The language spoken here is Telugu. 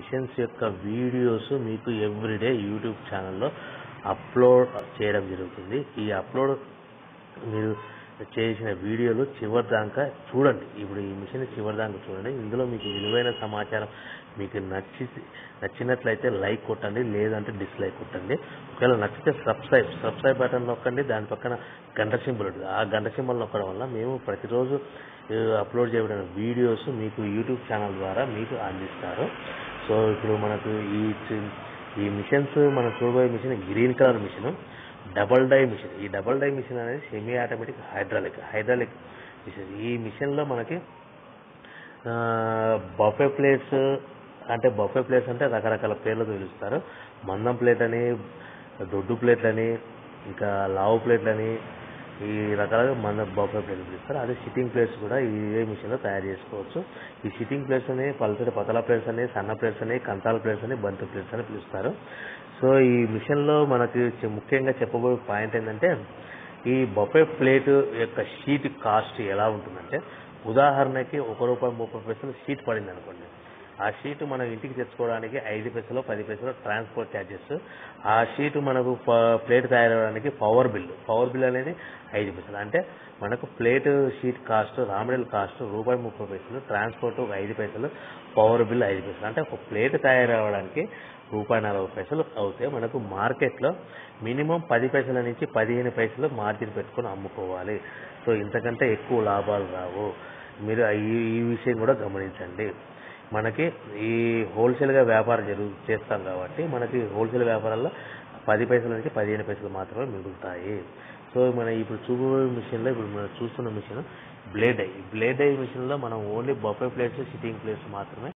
మిషన్స్ యొక్క వీడియోస్ మీకు ఎవ్రీడే యూట్యూబ్ ఛానల్లో అప్లోడ్ చేయడం జరుగుతుంది. ఈ అప్లోడ్ మీరు చేసిన వీడియోలు చివరి దాకా చూడండి. ఇప్పుడు ఈ మిషన్ చివరి దాకా చూడండి. ఇందులో మీకు విలువైన సమాచారం మీకు నచ్చి నచ్చినట్లయితే లైక్ కొట్టండి లేదంటే డిస్లైక్ కొట్టండి. ఒకవేళ నచ్చితే సబ్స్క్రైబ్ సబ్స్క్రైబ్ బటన్ నొక్కండి. దాని పక్కన గంట సింబల్ ఉంటుంది. ఆ గంట సింబల్ నొక్కడం వల్ల మేము ప్రతిరోజు అప్లోడ్ చేయబడిన వీడియోస్ మీకు యూట్యూబ్ ఛానల్ ద్వారా మీకు అందిస్తారు. సో ఇప్పుడు మనకు ఈ ఈ మిషన్స్ మనం చూడబోయే machine green colour machine double die machine ఈ డబల్ డై మిషన్ అనేది semi automatic hydraulic hydraulic machine ఈ మిషన్లో మనకి బఫే ప్లేట్స్ అంటే బఫే ప్లేట్స్ అంటే రకరకాల పేర్లతో పిలుస్తారు. మందం ప్లేట్ అని దొడ్డు ప్లేట్లని ఇంకా లావు ప్లేట్లని ఈ రకాలుగా మంద బఫే ప్లేట్లు పిలుస్తారు అదే సిట్టింగ్ ప్లేట్స్ కూడా ఇదే మిషన్లో తయారు చేసుకోవచ్చు. ఈ సిట్టింగ్ ప్లేట్స్ అని పలుచటి పతల ప్లేట్స్ అని సన్న ప్లేట్స్ అని కంతాల ప్లేట్స్ అని బంతి ప్లేట్స్ అని పిలుస్తారు. సో ఈ మిషన్లో మనకి ముఖ్యంగా చెప్పబోయే పాయింట్ ఏంటంటే ఈ బఫే ప్లేట్ యొక్క షీట్ కాస్ట్ ఎలా ఉంటుందంటే ఉదాహరణకి ఒక రూపాయి ముప్పై పైసలు షీట్ పడింది అనుకోండి ఆ షీట్ మనం ఇంటికి తెచ్చుకోవడానికి ఐదు పైసలు పది పైసలు ట్రాన్స్పోర్ట్ ఛార్జెస్. ఆ షీట్ మనకు ప- ప్లేట్ తయారవడానికి పవర్ బిల్. పవర్ బిల్ అనేది ఐదు పైసలు. అంటే మనకు ప్లేట్ షీట్ కాస్ట్ రామడిల్ కాస్ట్ రూపాయి ముప్పై పైసలు ట్రాన్స్పోర్ట్ ఒక ఐదు పైసలు పవర్ బిల్ ఐదు పైసలు. అంటే ఒక ప్లేట్ తయారవడానికి రూపాయి నలభై పైసలు అవుతే మనకు మార్కెట్లో మినిమం పది పైసల నుంచి పదిహేను పైసలు మార్జిన్ పెట్టుకొని అమ్ముకోవాలి. సో ఇంతకంటే ఎక్కువ లాభాలు రావు. మీరు ఈ ఈ విషయం కూడా గమనించండి. మనకి ఈ హోల్సేల్గా వ్యాపారం జరుగు చేస్తాం కాబట్టి మనకి హోల్సేల్ వ్యాపారాల్లో పది పైసల నుంచి పదిహేను పైసలు మాత్రమే మిగులుతాయి. సో మన ఇప్పుడు చూపబోయే మిషన్లో ఇప్పుడు మనం చూస్తున్న machine blade I. Blade I మిషన్లో మనం only buffet plates sitting plates మాత్రమే